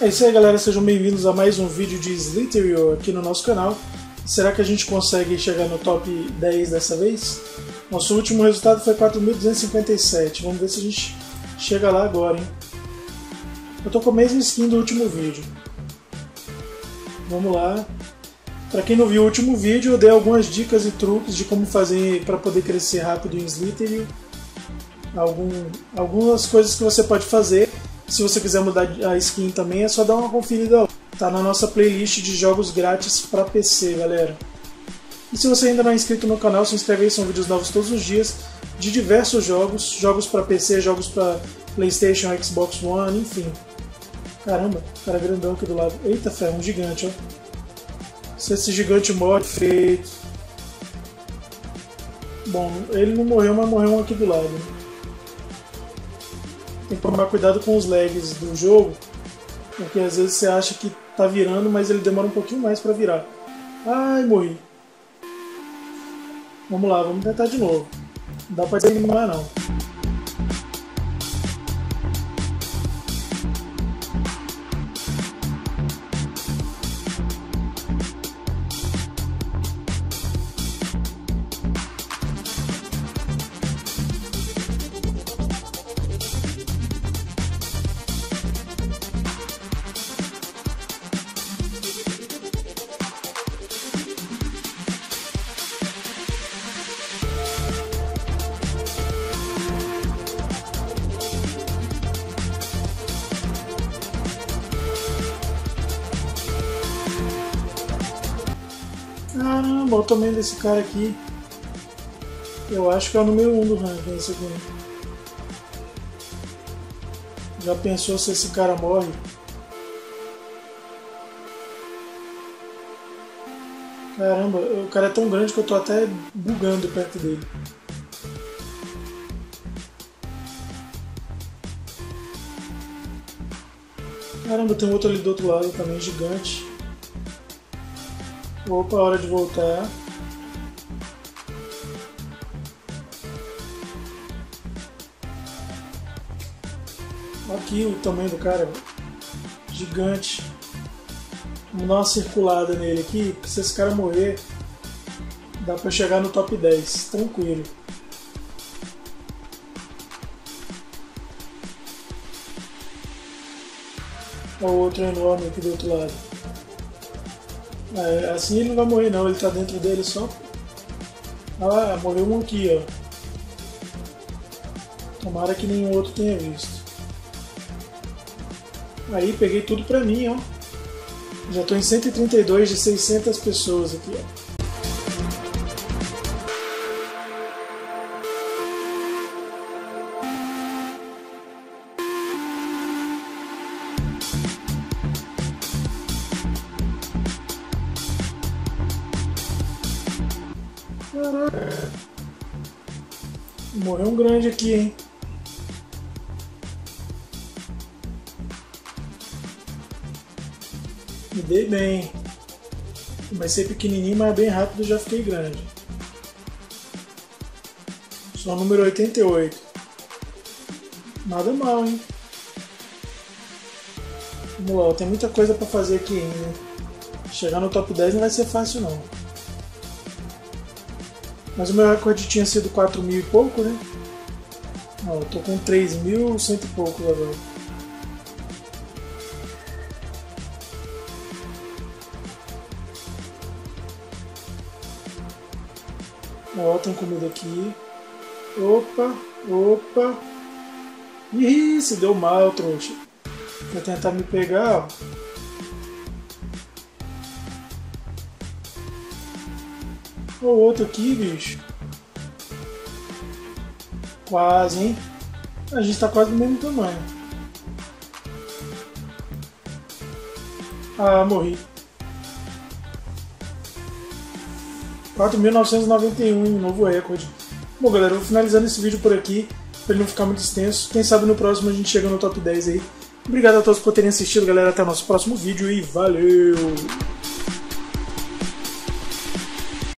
É isso aí galera, sejam bem-vindos a mais um vídeo de Slitherio aqui no nosso canal. Será que a gente consegue chegar no top 10 dessa vez? Nosso último resultado foi 4.257, vamos ver se a gente chega lá agora, hein? Eu tô com a mesma skin do último vídeo. Vamos lá. Para quem não viu o último vídeo, eu dei algumas dicas e truques de como fazer para poder crescer rápido em Slitherio. Algum, algumas coisas que você pode fazer se você quiser mudar a skin também, é só dar uma conferida. Tá na nossa playlist de jogos grátis para PC, galera. E se você ainda não é inscrito no canal, se inscreve aí, são vídeos novos todos os dias de diversos jogos, jogos para PC, jogos para PlayStation, Xbox One, enfim. Caramba, cara grandão aqui do lado. Eita ferro, um gigante, ó. Se esse gigante morre, feito. Bom, ele não morreu, mas morreu um aqui do lado. Né? Tem que tomar cuidado com os lags do jogo, porque às vezes você acha que tá virando, mas ele demora um pouquinho mais para virar. Ai, morri. Vamos lá, vamos tentar de novo. Não dá pra desanimar não. Caramba, eu tomei desse cara aqui. Eu acho que é o número 1 um do ranking esse. Já pensou se esse cara morre? Caramba, o cara é tão grande que eu tô até bugando perto dele. Caramba, tem outro ali do outro lado também, gigante. Opa, hora de voltar. Aqui o tamanho do cara, gigante. Vamos dar uma circulada nele aqui, se esse cara morrer, dá pra chegar no top 10, tranquilo. Olha o outro enorme aqui do outro lado. É, assim ele não vai morrer não, ele tá dentro dele só. Ah, morreu um aqui, ó. Tomara que nenhum outro tenha visto. Aí peguei tudo pra mim, ó. Já tô em 132 de 600 pessoas aqui, ó. Caraca. Morreu um grande aqui, hein? Me dei bem. Comecei pequenininho, mas bem rápido já fiquei grande. Só número 88. Nada mal, hein? Vamos lá, tem muita coisa para fazer aqui ainda. Chegar no top 10 não vai ser fácil não. Mas o meu recorde tinha sido 4 mil e pouco, né? Ó, eu tô com 3 mil cento e pouco agora. Ó, tem comida aqui. Opa, opa. Ih, se deu mal, trouxa. Vai tentar me pegar, ó. O outro aqui, bicho. Quase, hein? A gente tá quase do mesmo tamanho. Ah, morri. 4.991, novo recorde. Bom, galera, eu vou finalizando esse vídeo por aqui, para ele não ficar muito extenso. Quem sabe no próximo a gente chega no top 10 aí. Obrigado a todos por terem assistido, galera. Até o nosso próximo vídeo e valeu!